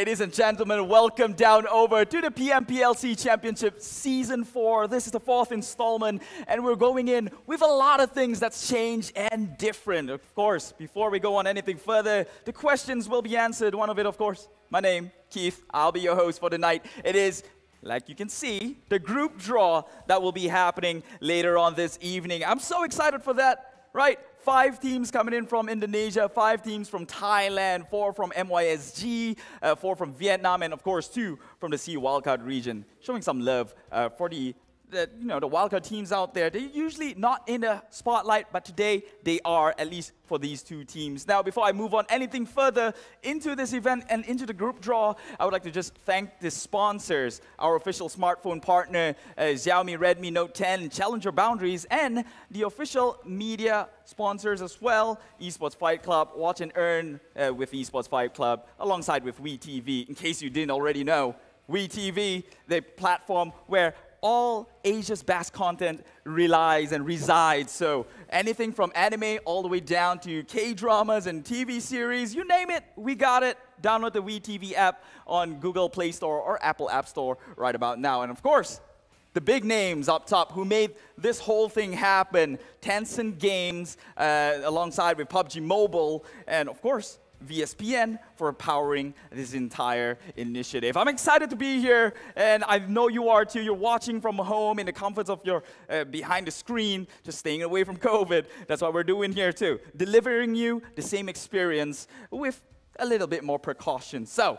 Ladies and gentlemen, welcome down over to the PMPL SEA Championship Season 4. This is the fourth installment, and we're going in with a lot of things that's changed and different. Of course, before we go on anything further, the questions will be answered. One of it, of course, my name, Keith. I'll be your host for the night. It is like you can see, the group draw that will be happening later on this evening. I'm so excited for that, right? Five teams coming in from Indonesia, five teams from Thailand, four from MYSG, uh, four from Vietnam, and of course, two from the SEA Wildcard region. Showing some love uh, for the the, you know, the wildcard teams out there, they're usually not in the spotlight, but today they are, at least for these two teams. Now, before I move on anything further into this event and into the group draw, I would like to just thank the sponsors, our official smartphone partner, uh, Xiaomi Redmi Note 10, Challenger Boundaries, and the official media sponsors as well, Esports Fight Club, Watch and Earn uh, with Esports Fight Club, alongside with WeTV. In case you didn't already know, WeTV, the platform where all Asia's best content relies and resides. So anything from anime all the way down to K-dramas and TV series, you name it, we got it. Download the WeTV app on Google Play Store or Apple App Store right about now. And of course, the big names up top who made this whole thing happen, Tencent Games, uh, alongside with PUBG Mobile, and of course, VSPN for powering this entire initiative. I'm excited to be here, and I know you are too. You're watching from home in the comforts of your uh, behind the screen, just staying away from COVID. That's what we're doing here too, delivering you the same experience with a little bit more precaution. So.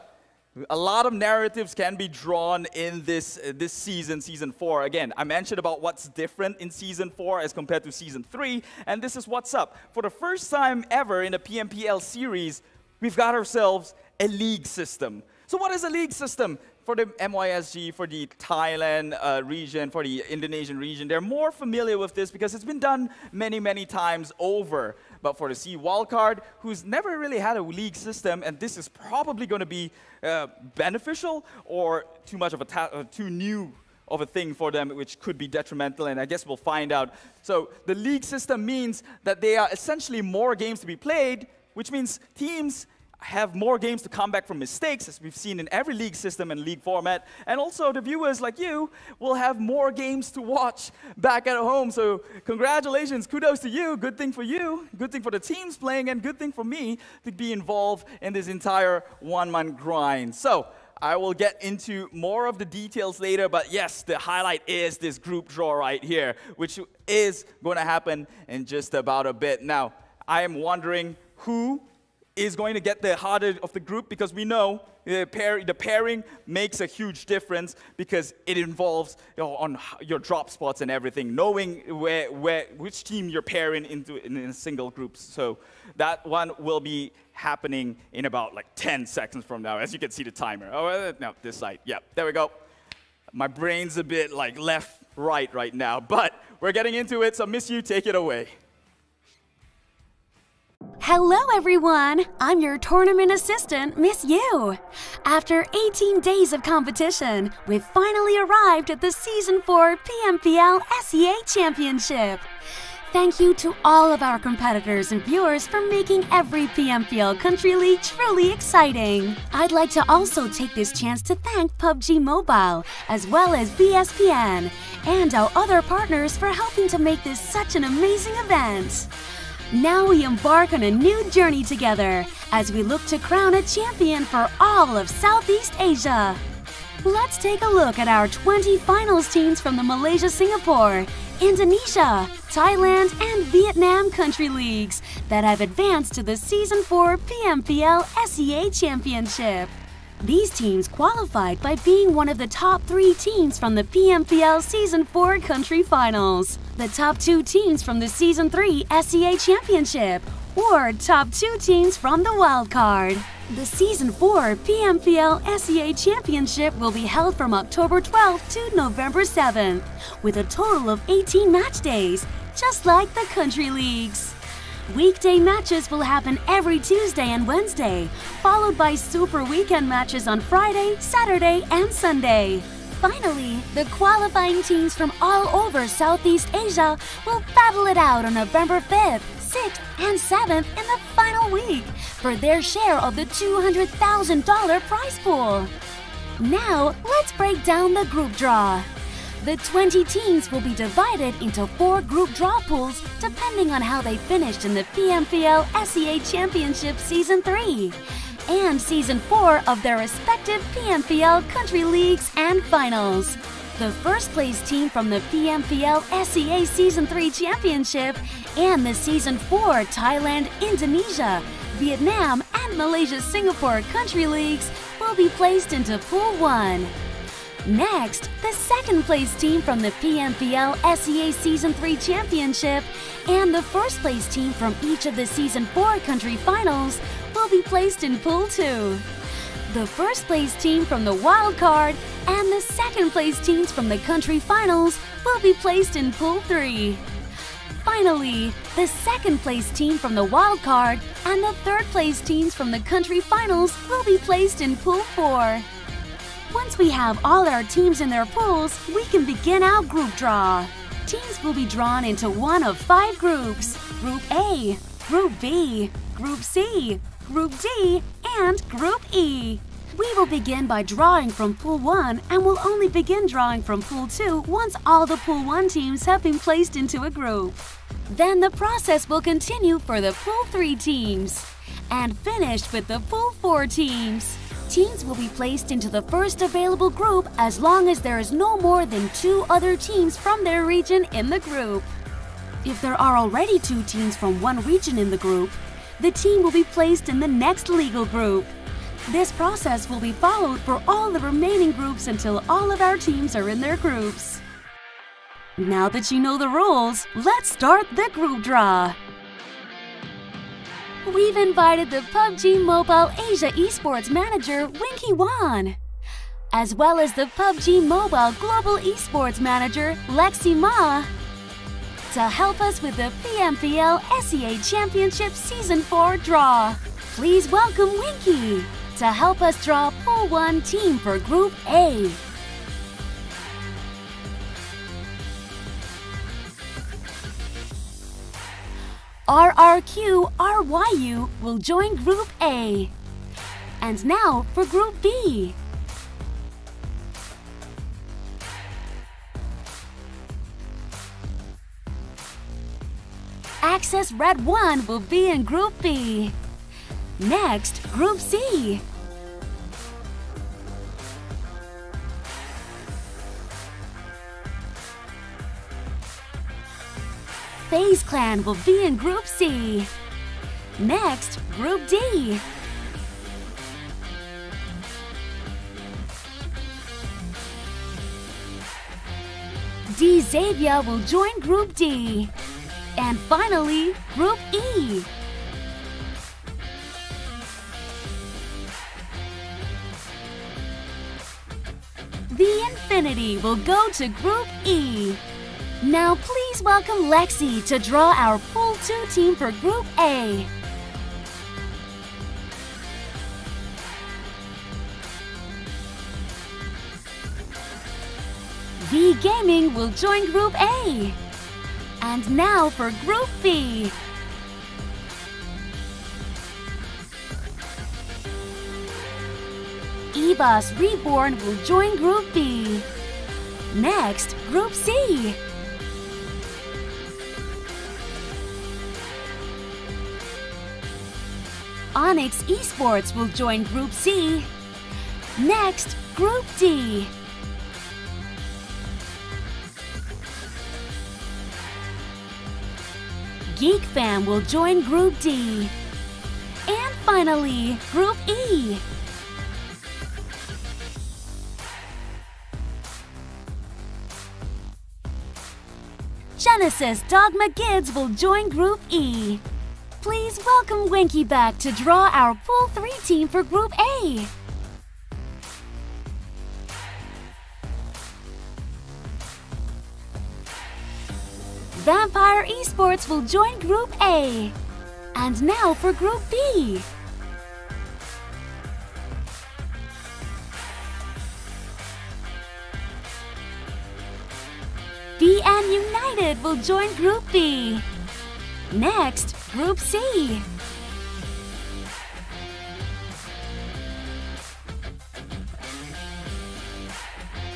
A lot of narratives can be drawn in this, uh, this season, season four. Again, I mentioned about what's different in season four as compared to season three, and this is what's up. For the first time ever in the PMPL series, we've got ourselves a league system. So, what is a league system? For the MYSG, for the Thailand uh, region, for the Indonesian region, they're more familiar with this because it's been done many, many times over. But for the SEA wildcard, who's never really had a league system, and this is probably going to be uh, beneficial or too much of a uh, too new of a thing for them, which could be detrimental, and I guess we'll find out. So the league system means that there are essentially more games to be played, which means teams have more games to come back from mistakes, as we've seen in every league system and league format. And also, the viewers like you will have more games to watch back at home. So, congratulations, kudos to you. Good thing for you, good thing for the teams playing, and good thing for me to be involved in this entire one month grind. So, I will get into more of the details later, but yes, the highlight is this group draw right here, which is going to happen in just about a bit. Now, I am wondering who is going to get the harder of the group because we know the, pair, the pairing makes a huge difference because it involves you know, on your drop spots and everything, knowing where, where, which team you're pairing into in, in single groups. So that one will be happening in about like 10 seconds from now, as you can see the timer. Oh, uh, no, this side. Yeah, there we go. My brain's a bit like left, right right now, but we're getting into it, so Miss Yu, take it away. Hello everyone! I'm your tournament assistant, Miss Yu. After 18 days of competition, we've finally arrived at the Season 4 PMPL SEA Championship. Thank you to all of our competitors and viewers for making every PMPL Country League truly exciting. I'd like to also take this chance to thank PUBG Mobile, as well as VSPN, and our other partners for helping to make this such an amazing event. Now we embark on a new journey together as we look to crown a champion for all of Southeast Asia. Let's take a look at our 20 finals teams from the Malaysia Singapore, Indonesia, Thailand, and Vietnam country leagues that have advanced to the Season 4 PMPL SEA Championship. These teams qualified by being one of the top three teams from the PMPL Season 4 country finals, the top two teams from the Season 3 SEA Championship, or top two teams from the wild card. The Season 4 PMPL SEA Championship will be held from October 12th to November 7th, with a total of 18 match days, just like the country leagues. Weekday matches will happen every Tuesday and Wednesday, followed by super weekend matches on Friday, Saturday, and Sunday. Finally, the qualifying teams from all over Southeast Asia will battle it out on November 5th, 6th and 7th in the final week for their share of the $200,000 prize pool. Now, let's break down the group draw. The 20 teams will be divided into four group draw pools depending on how they finished in the PMPL SEA Championship Season 3 and Season 4 of their respective PMPL country leagues and finals. The first place team from the PMPL SEA Season 3 Championship and the Season 4 Thailand, Indonesia, Vietnam, and Malaysia Singapore country leagues will be placed into Pool 1. Next, the second place team from the PMPL SEA Season 3 Championship and the first place team from each of the Season 4 country finals will be placed in Pool 2. The first place team from the wild card and the second place teams from the country finals will be placed in Pool 3. Finally, the second place team from the wild card and the third place teams from the country finals will be placed in Pool 4. Once we have all our teams in their pools, we can begin our group draw. Teams will be drawn into one of five groups Group A, Group B, Group C, Group D, and Group E. We will begin by drawing from Pool 1 and will only begin drawing from Pool 2 once all the Pool 1 teams have been placed into a group. Then the process will continue for the Pool 3 teams and finish with the Pool 4 teams. Teams will be placed into the first available group as long as there is no more than two other teams from their region in the group. If there are already two teams from one region in the group, the team will be placed in the next legal group. This process will be followed for all the remaining groups until all of our teams are in their groups. Now that you know the rules, let's start the group draw. We've invited the PUBG Mobile Asia Esports Manager, Winky Wan, as well as the PUBG Mobile Global Esports Manager, Lexi Ma, to help us with the PMPL SEA Championship Season 4 draw. Please welcome Winky to help us draw Pool 1 team for Group A. RRQ RYU will join Group A. And now for Group B. Access Red 1 will be in Group B. Next, Group C. FaZe Clan will be in Group C. Next, Group D. D Xavier will join Group D. And finally, Group E. The Infinity will go to Group E. Now please welcome Lexi to draw our Pool 2 team for Group A. V Gaming will join Group A. And now for Group B. EVOS Reborn will join Group B. Next, Group C. Onyx Esports will join Group C. Next, Group D. Geek Fam will join Group D. And finally, Group E. Genesis Dogma Kids will join Group E. Please welcome Winky back to draw our Pool 3 team for Group A. Vampire Esports will join Group A. And now for Group B. VN United will join Group B. Next, Group C.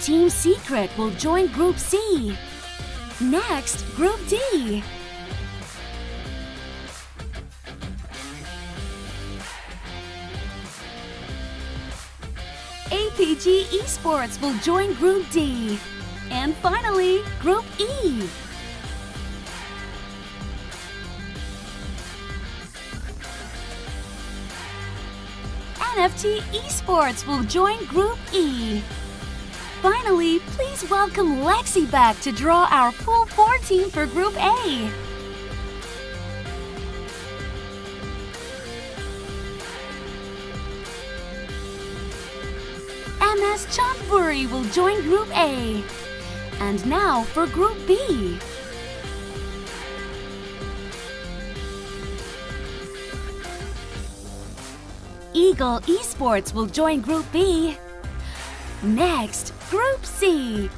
Team Secret will join Group C. Next, Group D. APG Esports will join Group D. And finally, Group E. NFT Esports will join Group E. Finally, please welcome Lexi back to draw our Pool 4 team for Group A. MS Chonburi will join Group A. And now for Group B. Eagle Esports will join Group B. Next, Group C.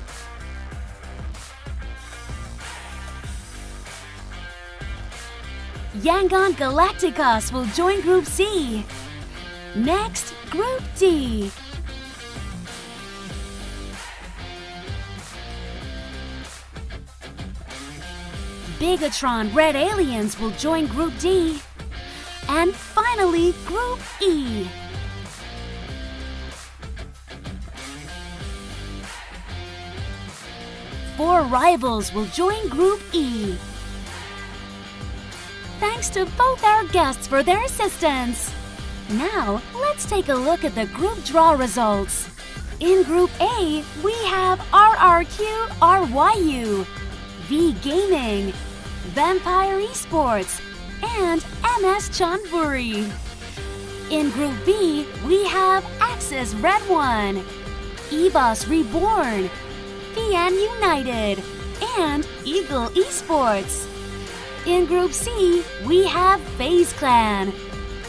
Yangon Galacticos will join Group C. Next, Group D. Bigetron Red Aliens will join Group D. And finally, Group E. Four rivals will join Group E. Thanks to both our guests for their assistance. Now, let's take a look at the group draw results. In Group A, we have RRQ RYU, V Gaming, Vampire Esports, and MS Chonburi. In Group B, we have Axis Red One, EVOS Reborn, Fian United, and Eagle Esports. In Group C, we have FaZe Clan,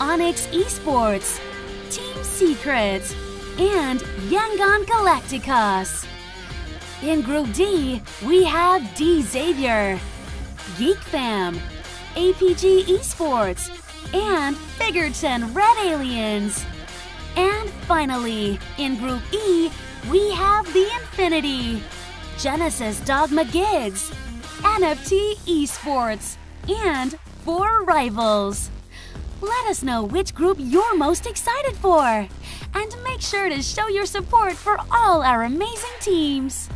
Onyx Esports, Team Secret, and Yangon Galacticos. In Group D, we have D Xavier, Geek Fam, APG Esports, and Bigetron Red Aliens. And finally, in Group E, we have the Infinity, Genesis Dogma Kids, NFT Esports, and four rivals. Let us know which group you're most excited for. And make sure to show your support for all our amazing teams.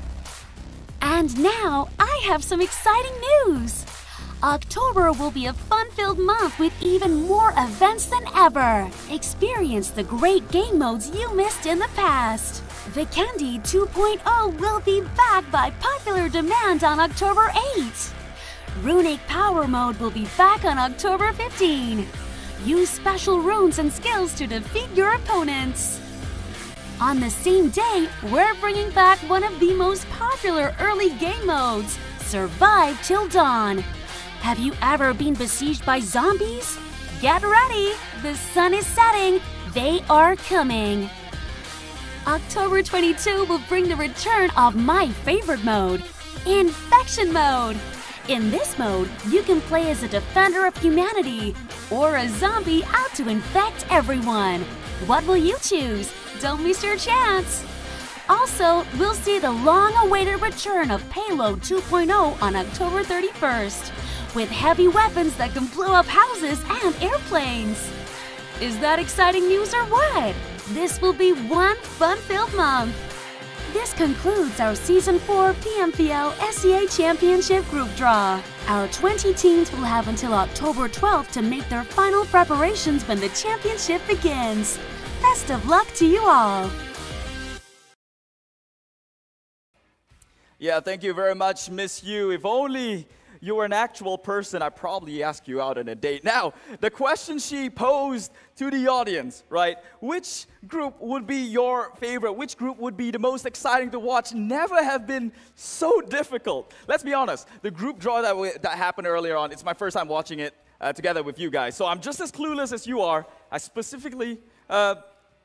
And now, I have some exciting news. October will be a fun-filled month with even more events than ever. Experience the great game modes you missed in the past. The Candy 2.0 will be back by popular demand on October 8. Runic Power Mode will be back on October 15. Use special runes and skills to defeat your opponents. On the same day, we're bringing back one of the most popular early game modes, Survive Till Dawn. Have you ever been besieged by zombies? Get ready! The sun is setting. They are coming. October 22 will bring the return of my favorite mode, Infection Mode. In this mode, you can play as a defender of humanity or a zombie out to infect everyone. What will you choose? Don't miss your chance! Also, we'll see the long-awaited return of Payload 2.0 on October 31st, with heavy weapons that can blow up houses and airplanes. Is that exciting news or what? This will be one fun-filled month. This concludes our Season 4 PMPL SEA Championship Group Draw. Our 20 teams will have until October 12th to make their final preparations when the championship begins. Best of luck to you all! Yeah, thank you very much, Miss Yu. If only you were an actual person, I'd probably ask you out on a date. Now, the question she posed to the audience, right? Which group would be your favorite? Which group would be the most exciting to watch? Never have been so difficult. Let's be honest, the group draw that, that happened earlier on, it's my first time watching it uh, together with you guys. So I'm just as clueless as you are. I specifically uh,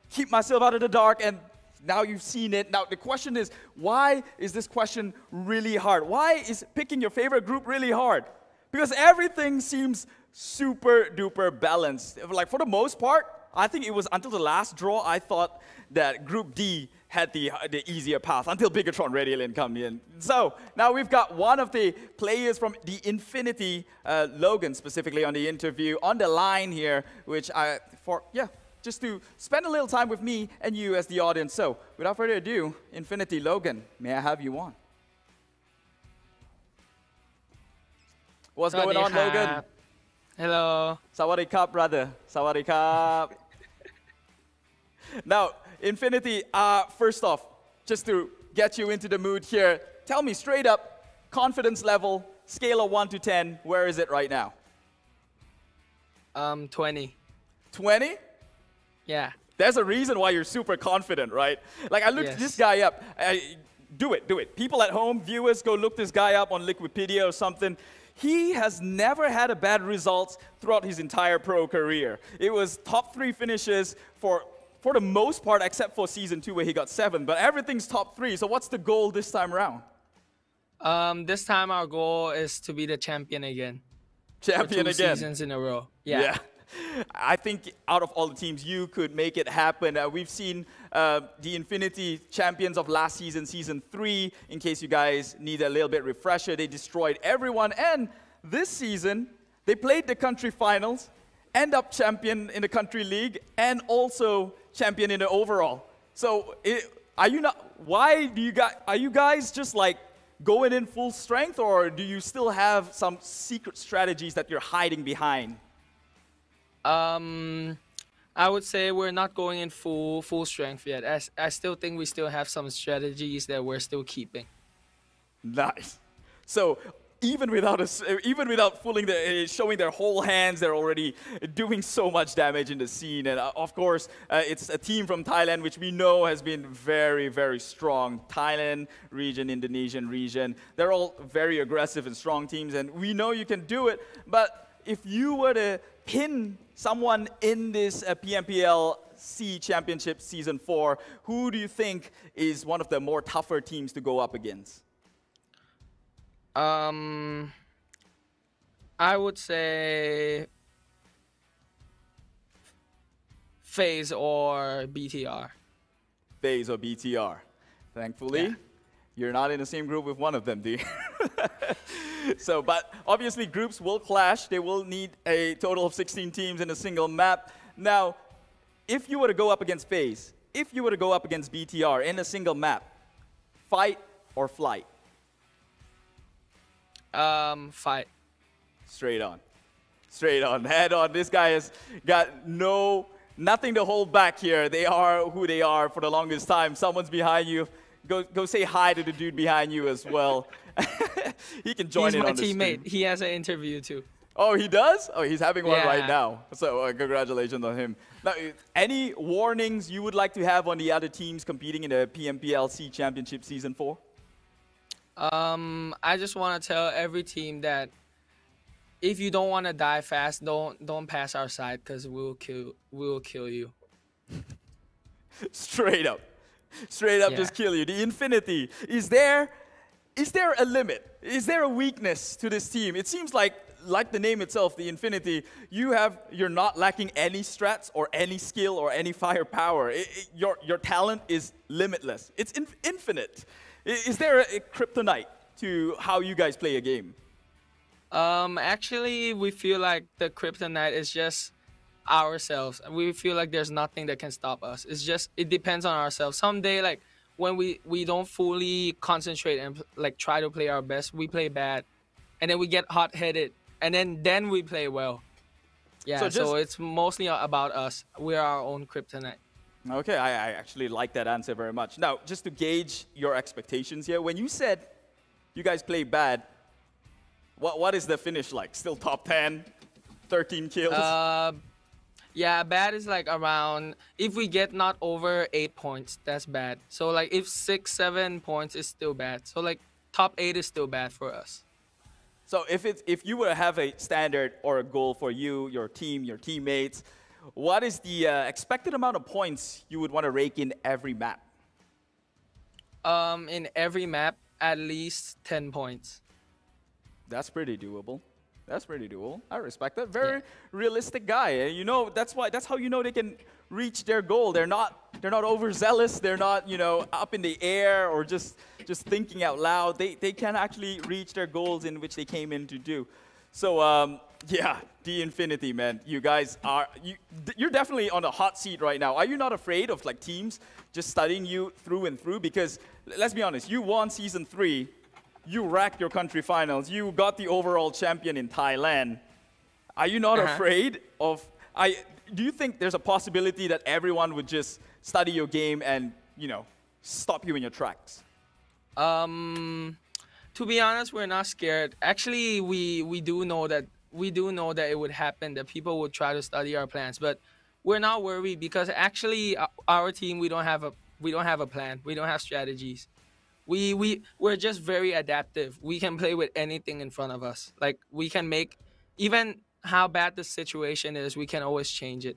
keep myself out of the dark and now you've seen it. Now the question is, why is this question really hard? Why is picking your favorite group really hard? Because everything seems super duper balanced. Like for the most part, I think it was until the last draw I thought that Group D had the, the easier path until Bigetron Red Aliens come in. So now we've got one of the players from the Infinity, uh, Logan specifically on the interview, on the line here, which I, for, yeah, just to spend a little time with me and you as the audience. So without further ado, Infinity Logan, may I have you on? What's going on, Logan? Hello. Sawadee Cup, brother. Sawadee Cup. now, Infinity, uh, first off, just to get you into the mood here, tell me straight up, confidence level, scale of 1 to 10, where is it right now? Um, 20. 20? Yeah. There's a reason why you're super confident, right? Like, I looked yes. this guy up. I, do it, do it. People at home, viewers, go look this guy up on Liquipedia or something. He has never had a bad result throughout his entire pro career. It was top three finishes for for the most part, except for season two where he got seven. But everything's top three. So what's the goal this time around? Um, this time our goal is to be the champion again. Champion two again. Seasons in a row. Yeah. yeah. I think out of all the teams, you could make it happen. Uh, we've seen uh, the Infinity champions of last season, season three. In case you guys need a little bit refresher, they destroyed everyone. And this season, they played the country finals, end up champion in the country league, and also champion in the overall. So it, are you not? Why do you guys? Are you guys just like going in full strength, or do you still have some secret strategies that you're hiding behind? Um, I would say we're not going in full full strength yet. I, I still think we still have some strategies that we're still keeping. Nice. So even without a, even without fooling the, uh, showing their whole hands, they're already doing so much damage in the scene. And uh, of course, uh, it's a team from Thailand, which we know has been very, very strong. Thailand region, Indonesian region, they're all very aggressive and strong teams, and we know you can do it. But if you were to pin someone in this uh, PMPL SEA Championship Season 4, who do you think is one of the more tougher teams to go up against? Um, I would say FaZe or BTR. FaZe or BTR. Thankfully, yeah. You're not in the same group with one of them, do you? so, but obviously groups will clash. They will need a total of 16 teams in a single map. Now, if you were to go up against FaZe, if you were to go up against BTR in a single map, fight or flight? Um, fight. Straight on. Straight on. Head on. This guy has got no, nothing to hold back here. They are who they are for the longest time. Someone's behind you. Go, go say hi to the dude behind you as well. he can join he's in my on the teammate. stream. He has an interview too. Oh, he does? Oh, he's having one yeah. right now. So uh, congratulations on him. Now, any warnings you would like to have on the other teams competing in the PMPL SEA Championship Season 4? Um, I just want to tell every team that if you don't want to die fast, don't don't pass our side because we'll kill we'll kill you. Straight up, straight up, Yeah. just kill you. The Infinity is there. Is there a limit? Is there a weakness to this team? It seems like, like the name itself, the Infinity, you have you're not lacking any strats or any skill or any firepower. It, it- your your talent is limitless. It's in, infinite. Is there a, a kryptonite to how you guys play a game? Um, actually, we feel like the kryptonite is just ourselves. We feel like there's nothing that can stop us. It's just it depends on ourselves. Someday, like when we we don't fully concentrate and like try to play our best, we play bad, and then we get hot headed, and then then we play well. Yeah, So so, it's mostly about us. We are our own kryptonite. Okay, I, I actually like that answer very much. Now, just to gauge your expectations here, when you said you guys play bad, what, what is the finish like? Still top 10, 13 kills? Uh, yeah, bad is like around. If we get not over eight points, that's bad. So like if six, seven points is still bad. So like top eight is still bad for us. so if, it's, if you were to have a standard or a goal for you, your team, your teammates, what is the uh, expected amount of points you would want to rake in every map? Um, in every map, at least ten points. That's pretty doable. That's pretty cool. I respect that. Very realistic guy. And you know, that's why that's how you know they can reach their goal. They're not they're not overzealous. They're not, you know, up in the air or just just thinking out loud. They they can actually reach their goals in which they came in to do. So um, yeah, D Infinity, man. You guys are you you're definitely on a hot seat right now. Are you not afraid of like teams just studying you through and through? Because let's be honest, you won season three you wrecked your country finals. You got the overall champion in Thailand. Are you not uh-huh. afraid of? I do you think there's a possibility that everyone would just study your game and you know stop you in your tracks? Um, to be honest, we're not scared. Actually, we we do know that we do know that it would happen. That people would try to study our plans, but we're not worried because actually our team we don't have a we don't have a plan. We don't have strategies we we we're just very adaptive. We can play with anything in front of us. Like we can make even how bad the situation is, we can always change it.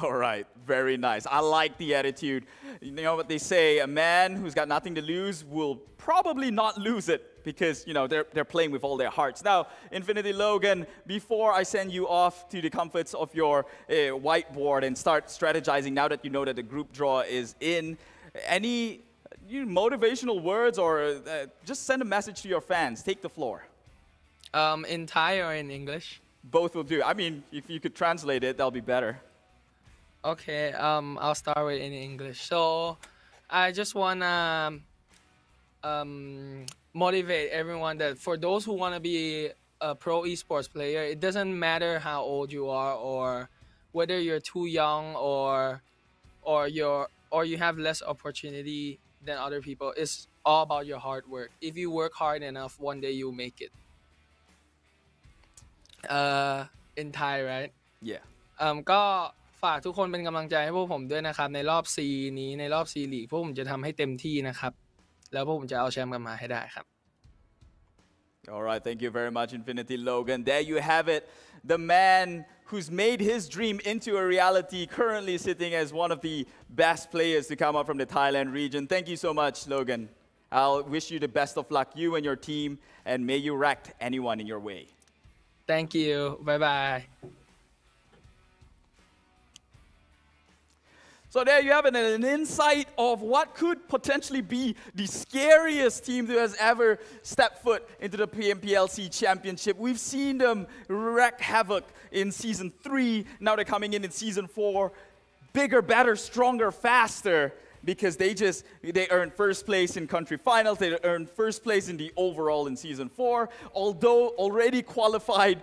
All right, very nice. I like the attitude. You know what they say, a man who's got nothing to lose will probably not lose it because, you know, they're, they're playing with all their hearts. Now, Infinity Logan, before I send you off to the comforts of your uh, whiteboard and start strategizing now that you know that the group draw is in, any you motivational words or uh, just send a message to your fans. Take the floor. Um, in Thai or in English? Both will do. I mean, if you could translate it, that'll be better. Okay, um, I'll start with in English. So, I just wanna um, motivate everyone that for those who wanna be a pro esports player, it doesn't matter how old you are or whether you're too young or or you're or you have less opportunity than other people. It's all about your hard work. If you work hard enough, one day you'll make it. Uh, in Thai, right? Yeah. Um, ก็ฝากทุกคนเป็นกำลังใจให้พวกผมด้วยนะครับ ในรอบซีนี้ในรอบซีลีกพวกผมจะทำให้เต็มที่นะครับ แล้วพวกผมจะเอาแชมป์กันมาให้ได้ครับ All right, thank you very much, Infinity Logan. There you have it. The man who's made his dream into a reality, currently sitting as one of the best players to come up from the Thailand region. Thank you so much, Logan. I'll wish you the best of luck, you and your team, and may you wreck anyone in your way. Thank you. Bye bye. So there you have it, an insight of what could potentially be the scariest team that has ever stepped foot into the PMPL SEA Championship. We've seen them wreak havoc in season three. Now they're coming in in season four. Bigger, better, stronger, faster because they just they earned first place in country finals they earned first place in the overall in season four although already qualified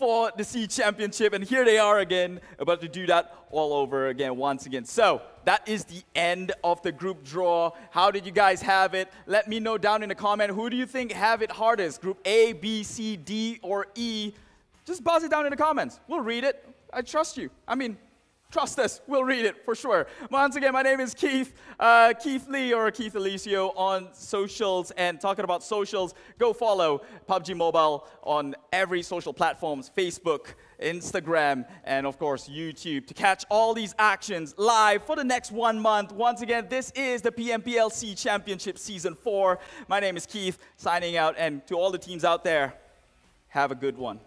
for the SEA Championship, and here they are again, about to do that all over again, once again. So, that is the end of the group draw. How did you guys have it? Let me know down in the comment, who do you think have it hardest? Group A, B, C, D, or E? Just buzz it down in the comments. We'll read it. I trust you. I mean, Trust us, we'll read it for sure. Once again, my name is Keith, uh, Keith Lee or Keith Alicio on socials. And talking about socials, go follow PUBG Mobile on every social platforms Facebook, Instagram, and of course, YouTube to catch all these actions live for the next one month. Once again, this is the PMPL SEA Championship Season 4. My name is Keith, signing out. And to all the teams out there, have a good one.